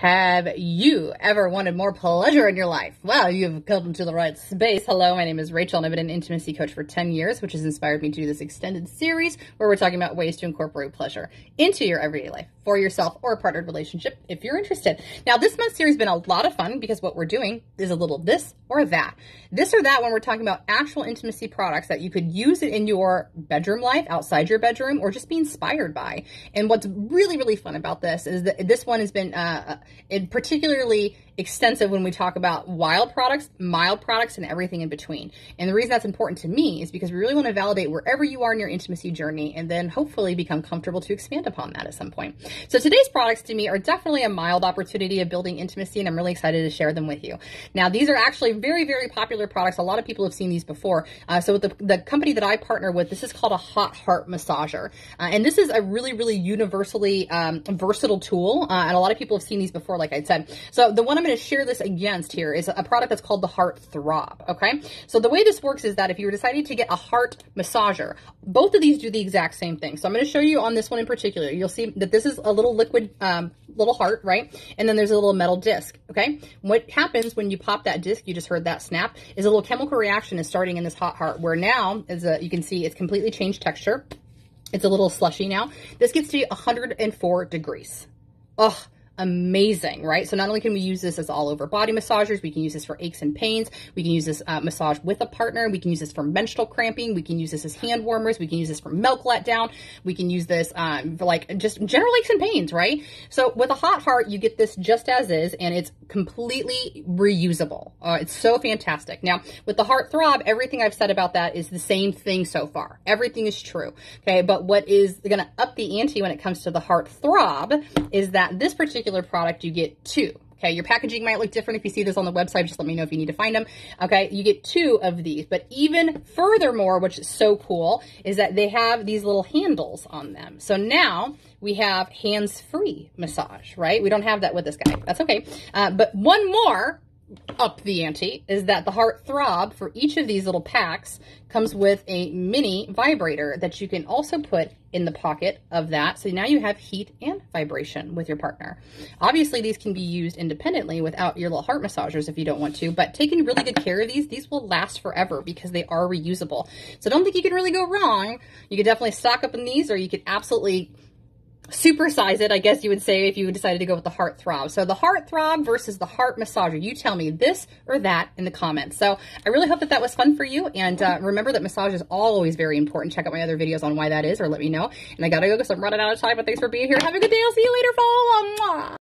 Have you ever wanted more pleasure in your life? Well, you've come to the right space. Hello, my name is Rachel and I've been an intimacy coach for 10 years, which has inspired me to do this extended series where we're talking about ways to incorporate pleasure into your everyday life for yourself or a partnered relationship if you're interested. Now, this month's series has been a lot of fun because what we're doing is a little this or that. This or that when we're talking about actual intimacy products that you could use it in your bedroom life, outside your bedroom, or just be inspired by. And what's really, really fun about this is that this one has been uh, particularly extensive when we talk about wild products, mild products, and everything in between. And the reason that's important to me is because we really want to validate wherever you are in your intimacy journey and then hopefully become comfortable to expand upon that at some point. So today's products to me are definitely a mild opportunity of building intimacy, and I'm really excited to share them with you. Now, these are actually very, very popular products. A lot of people have seen these before. Uh, so with the, the company that I partner with, this is called a hot heart massager. Uh, and this is a really, really universally um, versatile tool. Uh, and a lot of people have seen these before, like I said. So the one I'm going to share this against here is a product that's called the Heart Throb. Okay. So the way this works is that if you're deciding to get a heart massager, both of these do the exact same thing. So I'm going to show you on this one in particular. You'll see that this is a little liquid, um, little heart, right? And then there's a little metal disc. Okay. What happens when you pop that disc, you just heard that snap, is a little chemical reaction is starting in this hot heart where now, as a, you can see, it's completely changed texture. It's a little slushy now. This gets to 104 degrees. Ugh amazing, right? So not only can we use this as all over body massagers, we can use this for aches and pains. We can use this uh, massage with a partner. We can use this for menstrual cramping. We can use this as hand warmers. We can use this for milk letdown. We can use this um, for like just general aches and pains, right? So with a hot heart, you get this just as is, and it's completely reusable. Uh, it's so fantastic. Now with the heart throb, everything I've said about that is the same thing so far. Everything is true. Okay. But what is going to up the ante when it comes to the heart throb is that this particular particular product, you get two. Okay, your packaging might look different if you see this on the website. Just let me know if you need to find them. Okay, you get two of these. But even furthermore, which is so cool, is that they have these little handles on them. So now we have hands-free massage, right? We don't have that with this guy. That's okay. Uh, but one more up the ante is that the Heart Throb for each of these little packs comes with a mini vibrator that you can also put in the pocket of that. So now you have heat and vibration with your partner. Obviously, these can be used independently without your little heart massagers if you don't want to, but taking really good care of these, these will last forever because they are reusable. So don't think you can really go wrong. You could definitely stock up on these or you could absolutely supersize it, I guess you would say, if you decided to go with the heart throb. So the heart throb versus the heart massager. You tell me this or that in the comments. So I really hope that that was fun for you. And uh, remember that massage is always very important. Check out my other videos on why that is or let me know. And I gotta go because I'm running out of time, but thanks for being here. Have a good day. I'll see you later, fall.